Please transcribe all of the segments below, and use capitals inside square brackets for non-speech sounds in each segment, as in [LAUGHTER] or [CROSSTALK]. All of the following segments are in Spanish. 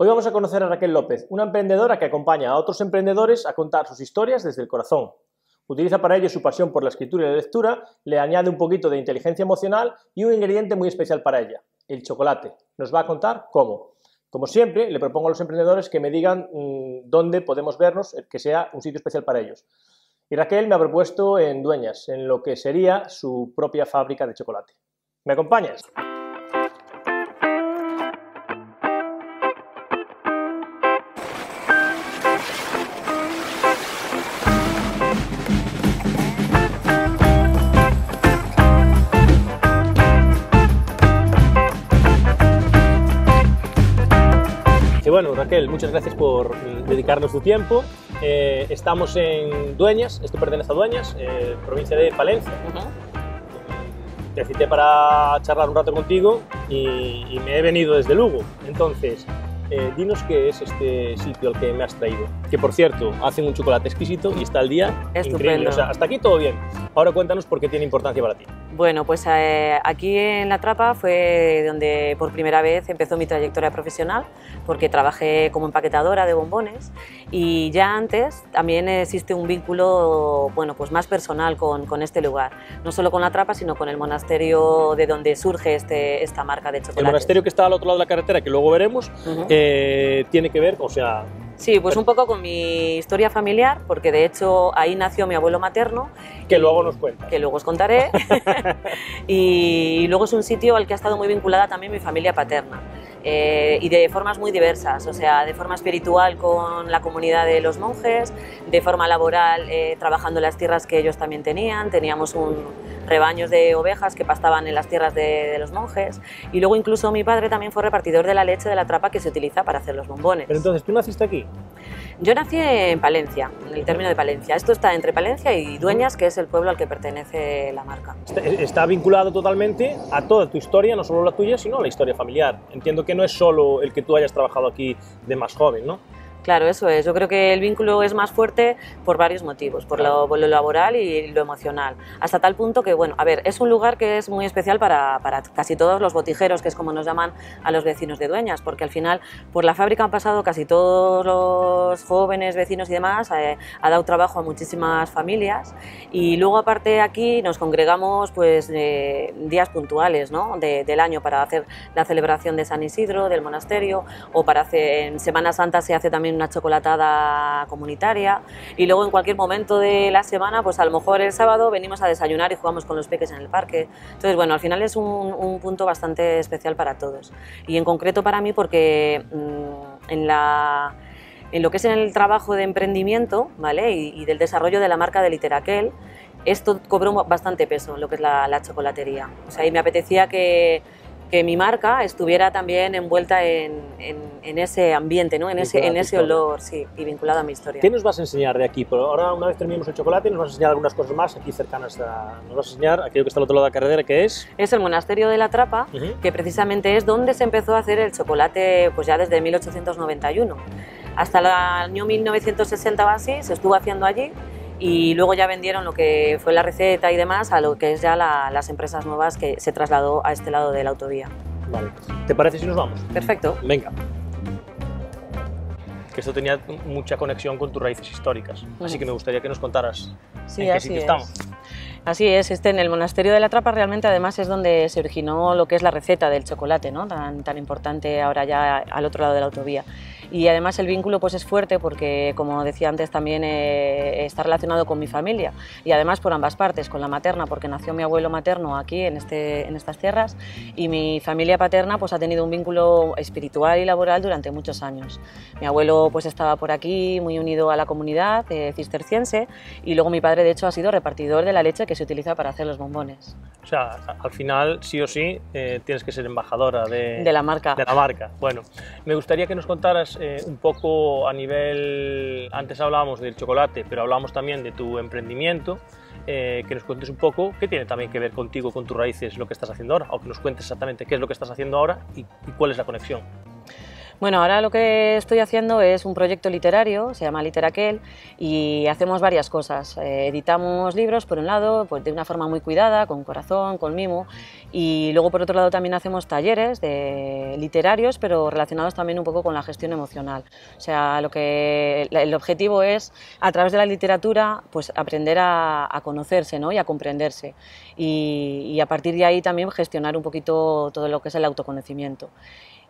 Hoy vamos a conocer a Raquel López, una emprendedora que acompaña a otros emprendedores a contar sus historias desde el corazón. Utiliza para ello su pasión por la escritura y la lectura, le añade un poquito de inteligencia emocional y un ingrediente muy especial para ella, el chocolate. Nos va a contar cómo. Como siempre, le propongo a los emprendedores que me digan mmm, dónde podemos vernos, que sea un sitio especial para ellos. Y Raquel me ha propuesto en Dueñas, en lo que sería su propia fábrica de chocolate. ¿Me acompañas? Bueno, Raquel, muchas gracias por dedicarnos tu tiempo. Eh, estamos en Dueñas, esto pertenece a Dueñas, eh, provincia de Palencia. Uh -huh. Te cité para charlar un rato contigo y, y me he venido desde Lugo. Entonces, eh, dinos qué es este sitio al que me has traído. Que por cierto, hacen un chocolate exquisito y está al día Estupendo. increíble. O sea, hasta aquí todo bien. Ahora cuéntanos por qué tiene importancia para ti. Bueno, pues eh, aquí en La Trapa fue donde por primera vez empezó mi trayectoria profesional, porque trabajé como empaquetadora de bombones y ya antes también existe un vínculo bueno, pues más personal con, con este lugar, no solo con La Trapa, sino con el monasterio de donde surge este, esta marca de chocolate. El monasterio que está al otro lado de la carretera, que luego veremos, uh -huh. eh, tiene que ver, o sea, Sí, pues un poco con mi historia familiar, porque de hecho ahí nació mi abuelo materno. Que y, luego nos cuenta. Que luego os contaré. [LAUGHS] y, luego es un sitio al que ha estado muy vinculada también mi familia paterna. Eh, y de formas muy diversas, o sea, de forma espiritual con la comunidad de los monjes, de forma laboral eh, trabajando las tierras que ellos también tenían, teníamos un rebaños de ovejas que pastaban en las tierras de, de, los monjes y luego incluso mi padre también fue repartidor de la leche de la trapa que se utiliza para hacer los bombones. Pero entonces, ¿tú naciste aquí? Yo nací en Palencia, en el término de Palencia. Esto está entre Palencia y Dueñas, que es el pueblo al que pertenece la marca. Está vinculado totalmente a toda tu historia, no solo la tuya, sino la historia familiar. Entiendo que no es solo el que tú hayas trabajado aquí de más joven, ¿no? Claro, eso es. Yo creo que el vínculo es más fuerte por varios motivos, por lo, por lo, laboral y lo emocional. Hasta tal punto que, bueno, a ver, es un lugar que es muy especial para, para, casi todos los botijeros, que es como nos llaman a los vecinos de Dueñas, porque al final por la fábrica han pasado casi todos los jóvenes, vecinos y demás, eh, ha dado trabajo a muchísimas familias y luego aparte aquí nos congregamos pues eh, días puntuales ¿no? de, del año para hacer la celebración de San Isidro, del monasterio, o para hacer, en Semana Santa se hace también una chocolatada comunitaria y luego en cualquier momento de la semana, pues a lo mejor el sábado venimos a desayunar y jugamos con los peques en el parque. Entonces, bueno, al final es un, un punto bastante especial para todos y en concreto para mí porque mmm, en la en lo que es en el trabajo de emprendimiento ¿vale? y, y del desarrollo de la marca de Literaquel, esto cobró bastante peso lo que es la, la chocolatería. O sea, y me apetecía que, que mi marca estuviera también envuelta en, en, en ese ambiente, ¿no? en, ese, en ese olor sí, y vinculado a mi historia. ¿Qué nos vas a enseñar de aquí? Ahora, una vez terminemos el chocolate, nos vas a enseñar algunas cosas más aquí cercanas. A, nos vas a enseñar aquello que está al otro lado de la carretera, que es... Es el monasterio de la Trapa, uh -huh. que precisamente es donde se empezó a hacer el chocolate pues ya desde 1891. Hasta el año 1960 o así se estuvo haciendo allí y luego ya vendieron lo que fue la receta y demás a lo que es ya la, las empresas nuevas que se trasladó a este lado de la autovía. Vale. ¿Te parece si nos vamos? Perfecto. Venga. Que esto tenía mucha conexión con tus raíces históricas, mm. así que me gustaría que nos contaras sí, en qué así sitio es. estamos. Así es, este en el monasterio de la Trapa realmente además es donde se originó lo que es la receta del chocolate, ¿no? tan, tan importante ahora ya al otro lado de la autovía. Y además el vínculo pues es fuerte porque, como decía antes, también eh, está relacionado con mi familia y además por ambas partes, con la materna, porque nació mi abuelo materno aquí en, este, en estas tierras y mi familia paterna pues ha tenido un vínculo espiritual y laboral durante muchos años. Mi abuelo pues estaba por aquí muy unido a la comunidad eh, cisterciense y luego mi padre de hecho ha sido repartidor de la leche que se utiliza para hacer los bombones. O sea, al final, sí o sí, eh, tienes que ser embajadora de, de, la marca. De la marca. Bueno, me gustaría que nos contaras eh, un poco a nivel, antes hablábamos del chocolate, pero hablamos también de tu emprendimiento, eh, que nos cuentes un poco qué tiene también que ver contigo, con tus raíces, lo que estás haciendo ahora, o que nos cuentes exactamente qué es lo que estás haciendo ahora y, y cuál es la conexión. Bueno, ahora lo que estoy haciendo es un proyecto literario, se llama Literaquel, y hacemos varias cosas. Eh, editamos libros, por un lado, pues de una forma muy cuidada, con corazón, con mimo, y luego por otro lado también hacemos talleres de literarios, pero relacionados también un poco con la gestión emocional. O sea, lo que el objetivo es a través de la literatura, pues aprender a, conocerse, ¿no? Y a comprenderse, y, y a partir de ahí también gestionar un poquito todo lo que es el autoconocimiento.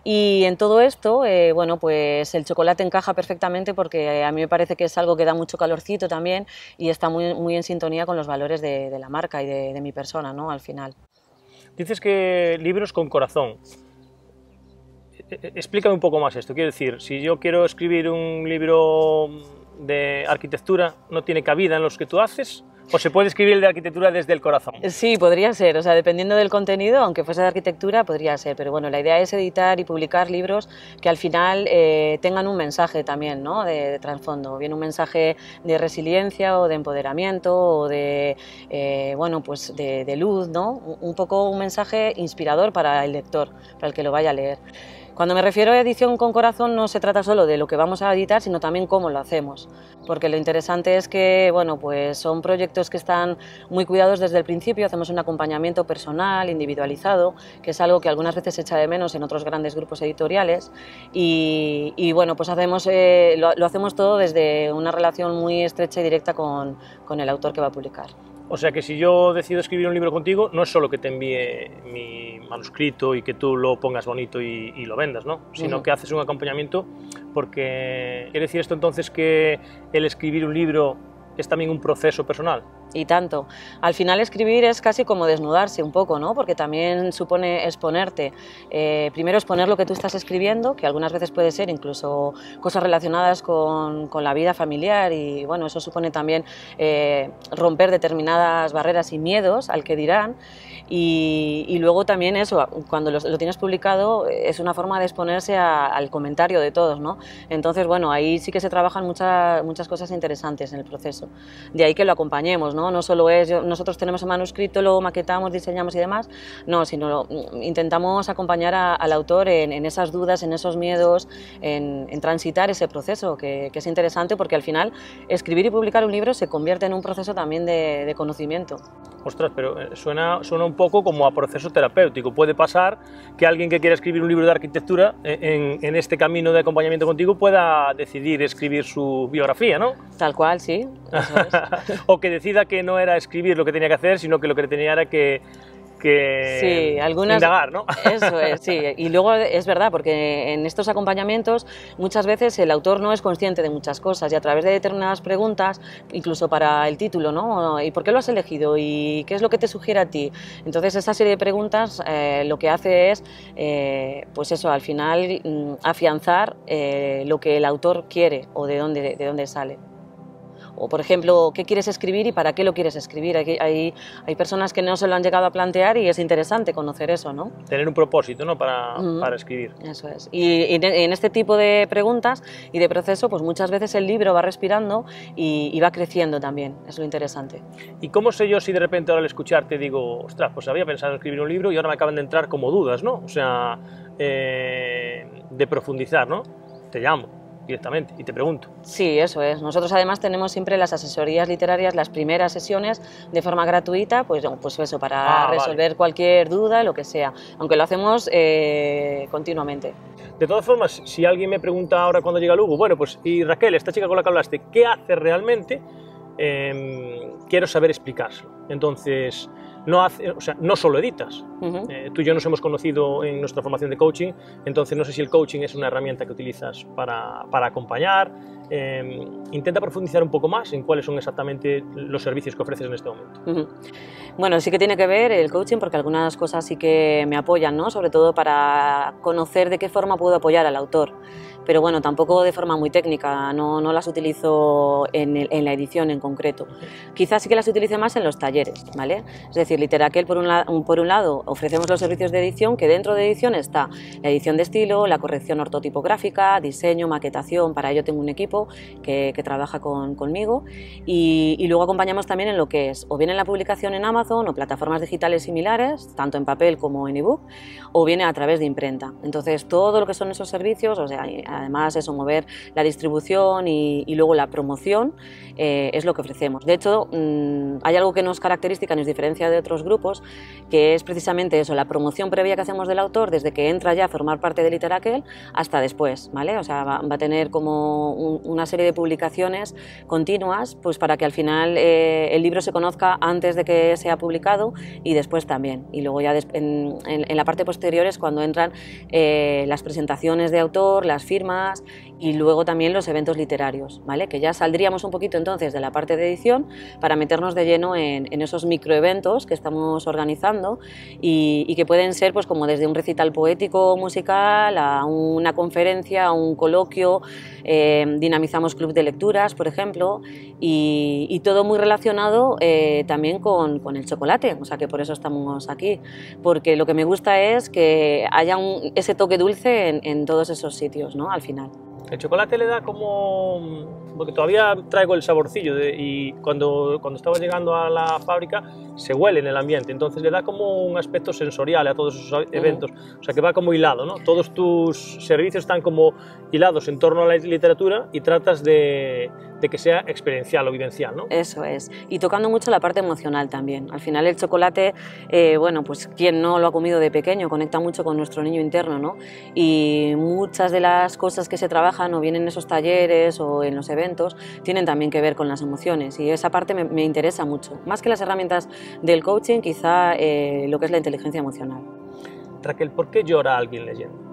Y en todo esto, eh, bueno, pues el chocolate encaja perfectamente porque a mí me parece que es algo que da mucho calorcito también y está muy, muy en sintonía con los valores de, la marca y de, mi persona, ¿no? Al final. Dices que libros con corazón. E, e, explícame un poco más esto. Quiero decir, si yo quiero escribir un libro de arquitectura, ¿no tiene cabida en los que tú haces? ¿O se puede escribir el de arquitectura desde el corazón? Sí, podría ser. O sea, dependiendo del contenido, aunque fuese de arquitectura, podría ser. Pero bueno, la idea es editar y publicar libros que al final eh, tengan un mensaje también, ¿no? De, trasfondo. Bien un mensaje de resiliencia o de empoderamiento o de, eh, bueno, pues de, de luz, ¿no? Un poco un mensaje inspirador para el lector, para el que lo vaya a leer. Cuando me refiero a edición con corazón no se trata solo de lo que vamos a editar, sino también cómo lo hacemos, porque lo interesante es que bueno, pues son proyectos que están muy cuidados desde el principio, hacemos un acompañamiento personal, individualizado, que es algo que algunas veces se echa de menos en otros grandes grupos editoriales y, bueno, pues hacemos, eh, lo, hacemos todo desde una relación muy estrecha y directa con el autor que va a publicar. O sea que si yo decido escribir un libro contigo, no es solo que te envíe mi manuscrito y que tú lo pongas bonito y, lo vendas, ¿no? Sino que haces un acompañamiento porque quiere decir esto entonces que el escribir un libro es también un proceso personal. Y tanto. Al final escribir es casi como desnudarse un poco, ¿no? Porque también supone exponerte. Eh, primero exponer lo que tú estás escribiendo, que algunas veces puede ser incluso cosas relacionadas con, con la vida familiar y bueno, eso supone también eh, romper determinadas barreras y miedos al que dirán. Y, y luego también eso, cuando lo, tienes publicado, es una forma de exponerse al comentario de todos, ¿no? Entonces, bueno, ahí sí que se trabajan muchas, muchas cosas interesantes en el proceso. De ahí que lo acompañemos, ¿no? No solo es, nosotros tenemos el manuscrito, lo maquetamos, diseñamos y demás, no, sino intentamos acompañar al autor en, esas dudas, en esos miedos, en, transitar ese proceso, que, es interesante porque al final escribir y publicar un libro se convierte en un proceso también de, conocimiento. Ostras, pero eh, suena, suena un poco como a proceso terapéutico. Puede pasar que alguien que quiera escribir un libro de arquitectura eh, en, este camino de acompañamiento contigo pueda decidir escribir su biografía, ¿no? Tal cual, sí. [LAUGHS] o que decida que no era escribir lo que tenía que hacer, sino que lo que tenía era que que sí, algunas, indagar, ¿no? Eso es, sí. [LAUGHS] Y luego es verdad, porque en estos acompañamientos muchas veces el autor no es consciente de muchas cosas y a través de determinadas preguntas, incluso para el título, ¿no? ¿Y por qué lo has elegido? ¿Y qué es lo que te sugiere a ti? Entonces esa serie de preguntas eh, lo que hace es, eh, pues eso, al final mm, afianzar eh, lo que el autor quiere o de dónde, de dónde sale. O, por ejemplo, qué quieres escribir y para qué lo quieres escribir. Hay, hay, hay, personas que no se lo han llegado a plantear y es interesante conocer eso, ¿no? Tener un propósito, ¿no? Para, para escribir. Eso es. Y, en este tipo de preguntas y de proceso, pues muchas veces el libro va respirando y, va creciendo también. Es lo interesante. ¿Y cómo sé yo si de repente ahora al escucharte digo, ostras, pues había pensado en escribir un libro y ahora me acaban de entrar como dudas, ¿no? O sea, eh, de profundizar, ¿no? Te llamo directamente y te pregunto. Sí, eso es. Nosotros además tenemos siempre las asesorías literarias, las primeras sesiones de forma gratuita, pues, pues eso, para ah, resolver cualquier duda, lo que sea, aunque lo hacemos eh, continuamente. De todas formas, si alguien me pregunta ahora cuando llega Lugo, bueno, pues y Raquel, esta chica con la que hablaste, ¿qué hace realmente? Em, quiero saber explicárselo. Entonces, no, hace, o sea, no solo editas. Eh, tú y yo nos hemos conocido en nuestra formación de coaching, entonces no sé si el coaching es una herramienta que utilizas para, para acompañar. Em, intenta profundizar un poco más en cuáles son exactamente los servicios que ofreces en este momento. Bueno, sí que tiene que ver el coaching porque algunas cosas sí que me apoyan, ¿no? sobre todo para conocer de qué forma puedo apoyar al autor pero bueno, tampoco de forma muy técnica, no, no las utilizo en, en, la edición en concreto. Quizás sí que las utilice más en los talleres, ¿vale? Es decir, Literaquel por un, por un lado ofrecemos los servicios de edición, que dentro de edición está la edición de estilo, la corrección ortotipográfica, diseño, maquetación, para ello tengo un equipo que, trabaja conmigo y, luego acompañamos también en lo que es o bien en la publicación en Amazon o plataformas digitales similares, tanto en papel como en ebook, o viene a través de imprenta. Entonces todo lo que son esos servicios, o sea, además eso, mover la distribución y, luego la promoción, eh, es lo que ofrecemos. De hecho, mm, hay algo que nos caracteriza, nos diferencia de otros grupos, que es precisamente eso, la promoción previa que hacemos del autor desde que entra ya a formar parte de Literakel hasta después, ¿vale? O sea, va, a tener como una serie de publicaciones continuas, pues para que al final eh, el libro se conozca antes de que sea publicado y después también. Y luego ya en, la parte posterior es cuando entran eh, las presentaciones de autor, las firmas y luego también los eventos literarios, ¿vale? Que ya saldríamos un poquito entonces de la parte de edición para meternos de lleno en, esos microeventos que estamos organizando y, que pueden ser pues como desde un recital poético musical a una conferencia, a un coloquio, eh, dinamizamos club de lecturas, por ejemplo, y, todo muy relacionado eh, también con, el chocolate, o sea que por eso estamos aquí, porque lo que me gusta es que haya ese toque dulce en, en todos esos sitios, ¿no? Al final. El chocolate le da como... porque todavía traigo el saborcillo y cuando, cuando estaba llegando a la fábrica se huele en el ambiente, entonces le da como un aspecto sensorial a todos esos eventos, o sea que va como hilado, ¿no? Todos tus servicios están como hilados en torno a la literatura y tratas de, de que sea experiencial o vivencial, ¿no? Eso es, y tocando mucho la parte emocional también. Al final el chocolate, eh, bueno, pues quien no lo ha comido de pequeño, conecta mucho con nuestro niño interno, ¿no? Y muchas de las cosas que se trabajan o bien en esos talleres o en los eventos tienen también que ver con las emociones y esa parte me, interesa mucho. Más que las herramientas del coaching, quizá eh, lo que es la inteligencia emocional. Raquel, ¿por qué llora alguien leyendo?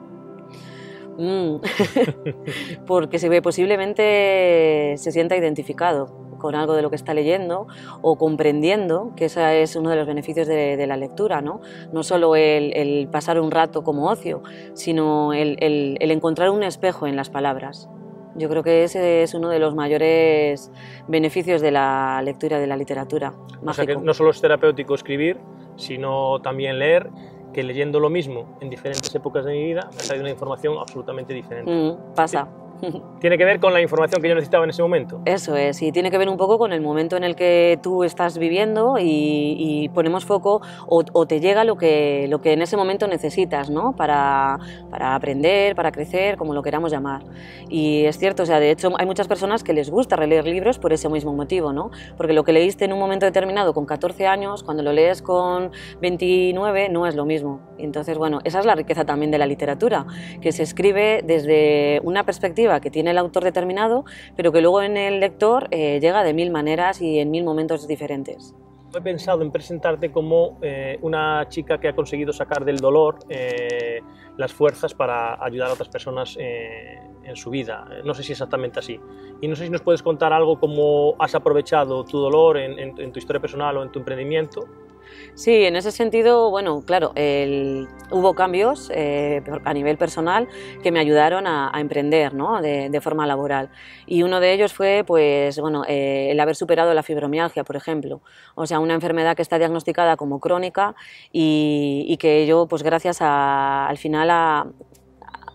Mm. [LAUGHS] [LAUGHS] porque se ve, posiblemente se sienta identificado con algo de lo que está leyendo o comprendiendo, que ese es uno de los beneficios de, la lectura, ¿no? No solo el, pasar un rato como ocio, sino el, encontrar un espejo en las palabras. Yo creo que ese es uno de los mayores beneficios de la lectura de la literatura. O sea que no solo es terapéutico escribir, sino también leer que leyendo lo mismo en diferentes épocas de mi vida me ha salido una información absolutamente diferente. Mm, pasa. [LAUGHS] Tiene que ver con la información que yo necesitaba en ese momento. Eso es, y tiene que ver un poco con el momento en el que tú estás viviendo y, ponemos foco o, te llega lo que, lo que en ese momento necesitas, ¿no? Para, para, aprender, para crecer, como lo queramos llamar. Y es cierto, o sea, de hecho hay muchas personas que les gusta releer libros por ese mismo motivo, ¿no? Porque lo que leíste en un momento determinado con 14 años, cuando lo lees con 29, no es lo mismo. Entonces, bueno, esa es la riqueza también de la literatura, que se escribe desde una perspectiva que tiene el autor determinado, pero que luego en el lector eh, llega de mil maneras y en mil momentos diferentes. He pensado en presentarte como eh, una chica que ha conseguido sacar del dolor eh, las fuerzas para ayudar a otras personas en su vida. No sé si exactamente así. Y no sé si nos puedes contar algo cómo has aprovechado tu dolor en tu historia personal o en tu emprendimiento Sí, en ese sentido, bueno, claro, hubo cambios eh, a nivel personal que me ayudaron a, emprender ¿no? de, forma laboral. Y uno de ellos fue, pues, bueno, eh, el haber superado la fibromialgia, por ejemplo. O sea, una enfermedad que está diagnosticada como crónica y, que yo, pues, gracias al final a,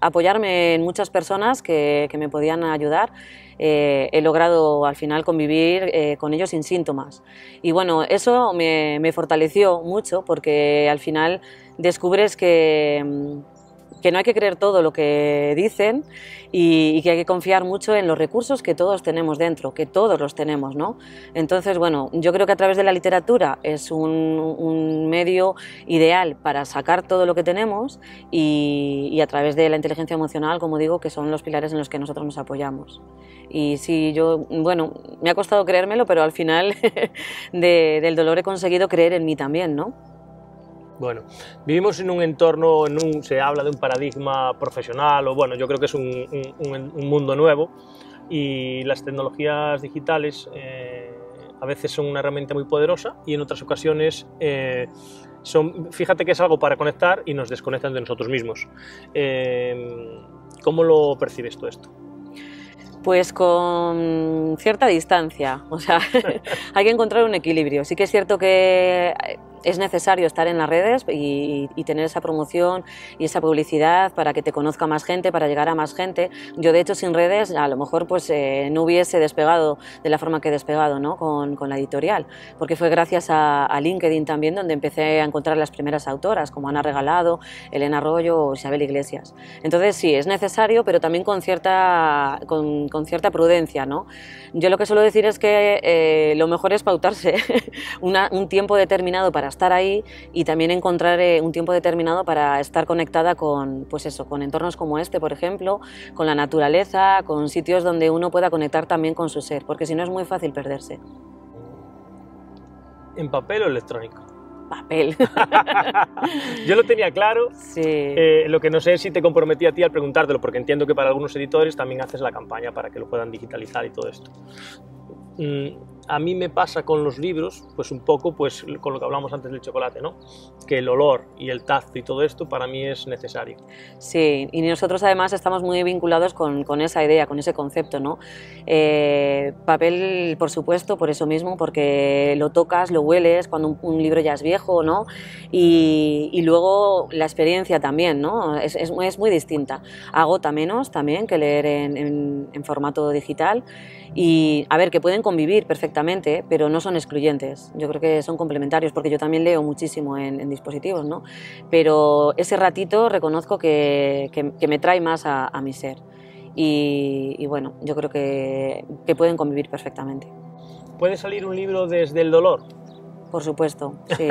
apoyarme en muchas personas que, me podían ayudar, eh, he logrado al final convivir eh, con ellos sin síntomas. Y bueno, eso me, me fortaleció mucho porque al final descubres que mm, que no hay que creer todo lo que dicen y, que hay que confiar mucho en los recursos que todos tenemos dentro, que todos los tenemos, ¿no? Entonces, bueno, yo creo que a través de la literatura es un, medio ideal para sacar todo lo que tenemos y, a través de la inteligencia emocional, como digo, que son los pilares en los que nosotros nos apoyamos. Y sí, yo, bueno, me ha costado creérmelo, pero al final [LAUGHS] del dolor he conseguido creer en mí también, ¿no? Bueno, vivimos en un entorno, en un, se habla de un paradigma profesional, o bueno, yo creo que es un, mundo nuevo y las tecnologías digitales eh, a veces son una herramienta muy poderosa y en otras ocasiones eh, son, fíjate que es algo para conectar y nos desconectan de nosotros mismos. Eh, ¿Cómo lo percibes tú esto? Pues con cierta distancia, o sea, [LAUGHS] hay que encontrar un equilibrio. Sí que es cierto que es necesario estar en las redes y, tener esa promoción y esa publicidad para que te conozca más gente, para llegar a más gente. Yo, de hecho, sin redes, a lo mejor pues eh, no hubiese despegado de la forma que he despegado ¿no? con, con la editorial, porque fue gracias a, LinkedIn también donde empecé a encontrar las primeras autoras, como Ana Regalado, Elena Arroyo o Isabel Iglesias. Entonces, sí, es necesario, pero también con cierta, con, con cierta prudencia. ¿no? Yo lo que suelo decir es que eh, lo mejor es pautarse [LAUGHS] un tiempo determinado para estar ahí y también encontrar eh, un tiempo determinado para estar conectada con, pues eso, con entornos como este, por ejemplo, con la naturaleza, con sitios donde uno pueda conectar también con su ser, porque si no es muy fácil perderse. ¿En papel o electrónico? papel. [LAUGHS] Yo lo tenía claro. Sí. Eh, lo que no sé es si te comprometí a ti al preguntártelo, porque entiendo que para algunos editores también haces la campaña para que lo puedan digitalizar y todo esto. Mm, a mí me pasa con los libros, pues un poco pues con lo que hablamos antes del chocolate, ¿no? Que el olor y el tacto y todo esto para mí es necesario. Sí, y nosotros además estamos muy vinculados con, con esa idea, con ese concepto, ¿no? Eh, papel, por supuesto, por eso mismo, porque lo tocas, lo hueles cuando un, libro ya es viejo, ¿no? Y, y, luego la experiencia también, ¿no? Es, es, es, muy distinta. Agota menos también que leer en, en, en formato digital y, a ver, que pueden convivir perfectamente pero no son excluyentes. Yo creo que son complementarios, porque yo también leo muchísimo en, dispositivos, ¿no? Pero ese ratito reconozco que, que, me trae más a, mi ser. Y, y, bueno, yo creo que, que pueden convivir perfectamente. ¿Puede salir un libro desde el dolor? Por supuesto, [LAUGHS] sí.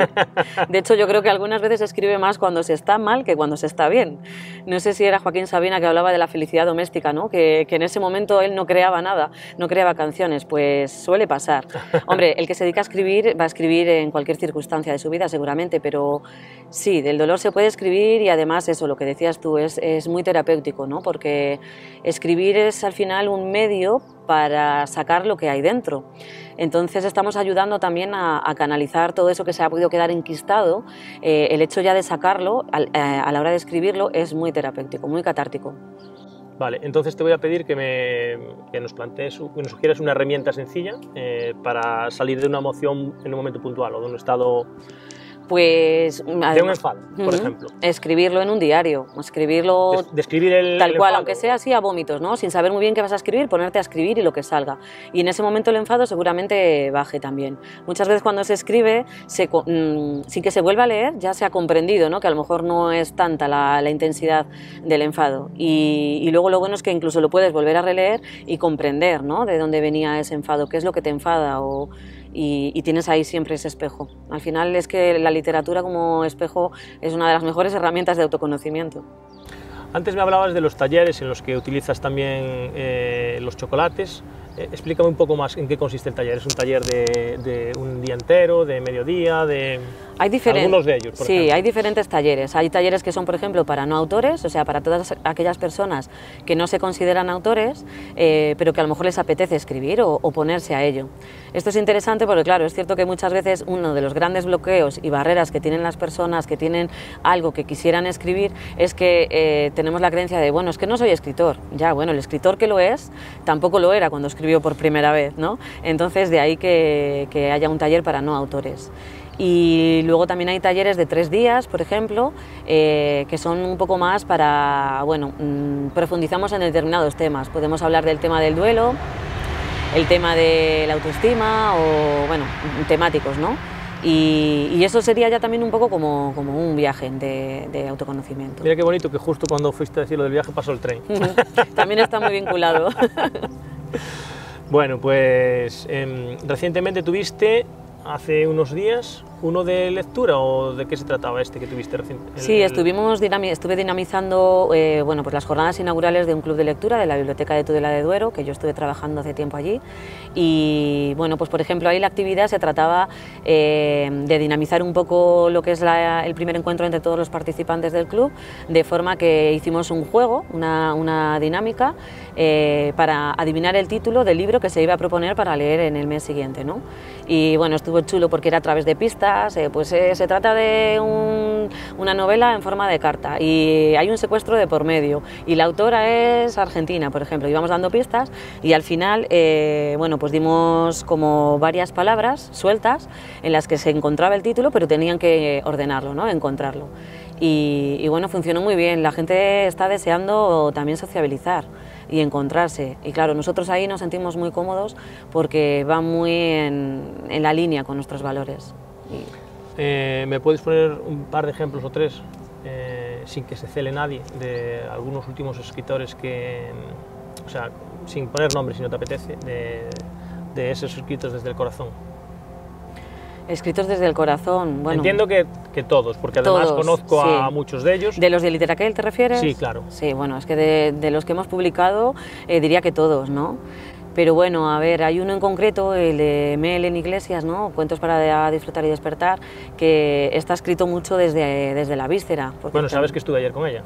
De hecho, yo creo que algunas veces escribe más cuando se está mal que cuando se está bien. No sé si era Joaquín Sabina que hablaba de la felicidad doméstica, ¿no? Que, que en ese momento él no creaba nada, no creaba canciones, pues suele pasar. [LAUGHS] Hombre, el que se dedica a escribir va a escribir en cualquier circunstancia de su vida, seguramente, pero sí, del dolor se puede escribir y además eso, lo que decías tú, es, muy terapéutico, ¿no? Porque escribir es al final un medio para sacar lo que hay dentro. Entonces estamos ayudando también a, canalizar todo eso que se ha podido quedar enquistado. Eh, el hecho ya de sacarlo eh, a la hora de escribirlo es muy terapéutico, muy catártico. Vale, entonces te voy a pedir que, nos plantees, que nos sugieras una herramienta sencilla eh, para salir de una emoción en un momento puntual o de un estado pues... de un enfado, por ejemplo. Escribirlo en un diario, escribirlo... describir el Tal cual, enfado. aunque sea así a vómitos, ¿no? Sin saber muy bien qué vas a escribir, ponerte a escribir y lo que salga. Y en ese momento el enfado seguramente baje también. Muchas veces cuando se escribe, se, mm, sin que se vuelva a leer, ya se ha comprendido, ¿no? Que a lo mejor no es tanta la, la intensidad del enfado. Y, y, luego lo bueno es que incluso lo puedes volver a releer y comprender, ¿no? De dónde venía ese enfado, qué es lo que te enfada o y, tienes ahí siempre ese espejo. Al final es que la literatura como espejo es una de las mejores herramientas de autoconocimiento. Antes me hablabas de los talleres en los que utilizas también eh, los chocolates. Eh, explícame un poco más en qué consiste el taller. ¿Es un taller de, de un día entero, de mediodía, de...? Hay algunos de ellos, por Sí, ejemplo. hay diferentes talleres. Hay talleres que son, por ejemplo, para no autores, o sea, para todas aquellas personas que no se consideran autores, eh, pero que a lo mejor les apetece escribir o, o, ponerse a ello. Esto es interesante porque, claro, es cierto que muchas veces uno de los grandes bloqueos y barreras que tienen las personas que tienen algo que quisieran escribir es que eh, tenemos la creencia de, bueno, es que no soy escritor. Ya, bueno, el escritor que lo es tampoco lo era cuando escribió por primera vez, ¿no? Entonces, de ahí que, que haya un taller para no autores. Y luego también hay talleres de tres días, por ejemplo, eh, que son un poco más para, bueno, mmm, profundizamos en determinados temas. Podemos hablar del tema del duelo, el tema de la autoestima o, bueno, temáticos, ¿no? Y, y, eso sería ya también un poco como, como un viaje de, de, autoconocimiento. Mira qué bonito que justo cuando fuiste a decir lo del viaje pasó el tren. [LAUGHS] también está muy vinculado. [LAUGHS] bueno, pues eh, recientemente tuviste, hace unos días, uno de lectura o de qué se trataba este que tuviste recientemente? Sí, estuvimos dinami estuve dinamizando eh, bueno, pues las jornadas inaugurales de un club de lectura de la Biblioteca de Tudela de Duero, que yo estuve trabajando hace tiempo allí. Y bueno, pues por ejemplo ahí la actividad se trataba eh, de dinamizar un poco lo que es el primer encuentro entre todos los participantes del club, de forma que hicimos un juego, una, una dinámica, eh, para adivinar el título del libro que se iba a proponer para leer en el mes siguiente. ¿no? Y bueno, estuvo chulo porque era a través de pistas pistas, eh, pues eh, se trata de una novela en forma de carta y hay un secuestro de por medio y la autora es argentina, por ejemplo, y vamos dando pistas y al final, bueno, pues dimos como varias palabras sueltas en las que se encontraba el título, pero tenían que ordenarlo, ¿no? encontrarlo. Y, bueno, funcionó muy bien. La gente está deseando también sociabilizar y encontrarse. Y claro, nosotros ahí nos sentimos muy cómodos porque va muy en, la línea con nuestros valores. Eh, ¿Me puedes poner un par de ejemplos o tres, eh, sin que se cele nadie, de algunos últimos escritores que, o sea, sin poner nombres si no te apetece, de, de esos escritos desde el corazón? Escritos desde el corazón. Bueno, Entiendo que, que todos, porque además conozco a muchos de ellos. ¿De los de Literaquel te refieres? Sí, claro. Sí, bueno, es que de, de los que hemos publicado eh, diría que todos, ¿no? Pero bueno, a ver, hay uno en concreto, el de Mel en Iglesias, ¿no? Cuentos para disfrutar y despertar, que está escrito mucho desde, desde la víscera. Bueno, sabes que estuve ayer con ella.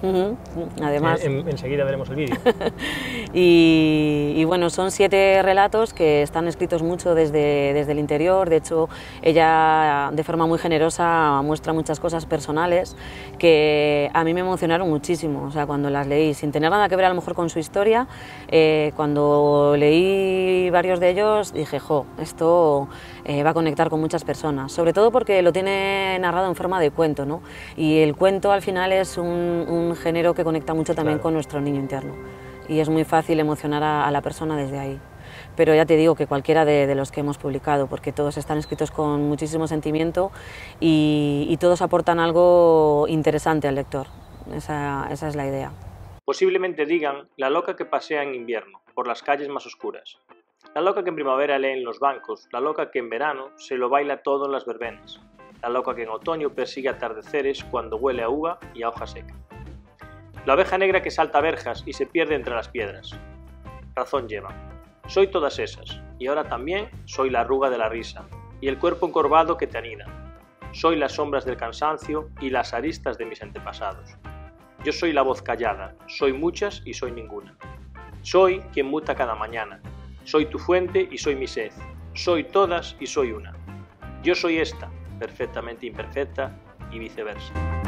Además. enseguida veremos el vídeo. [LAUGHS] y, bueno, son siete relatos que están escritos mucho desde, desde el interior. De hecho, ella de forma muy generosa muestra muchas cosas personales que a mí me emocionaron muchísimo. O sea, cuando las leí, sin tener nada que ver a lo mejor con su historia, eh, cuando leí varios de ellos dije, jo, esto eh, va a conectar con muchas personas, sobre todo porque lo tiene narrado en forma de cuento, ¿no? Y el cuento al final es un, género que conecta mucho también con nuestro niño interno y es muy fácil emocionar a, la persona desde ahí. Pero ya te digo que cualquiera de, los que hemos publicado, porque todos están escritos con muchísimo sentimiento y, todos aportan algo interesante al lector. esa es la idea. Posiblemente digan la loca que pasea en invierno, por las calles más oscuras. La loca que en primavera lee en los bancos, la loca que en verano se lo baila todo en las verbenas, la loca que en otoño persigue atardeceres cuando huele a uva y a hoja seca. La oveja negra que salta verjas y se pierde entre las piedras. Razón lleva. Soy todas esas, y ahora también soy la arruga de la risa, y el cuerpo encorvado que te anida. Soy las sombras del cansancio y las aristas de mis antepasados. Yo soy la voz callada, soy muchas y soy ninguna. Soy quien muta cada mañana. Soy tu fuente y soy mi sed. Soy todas y soy una. Yo soy esta, perfectamente imperfecta y viceversa.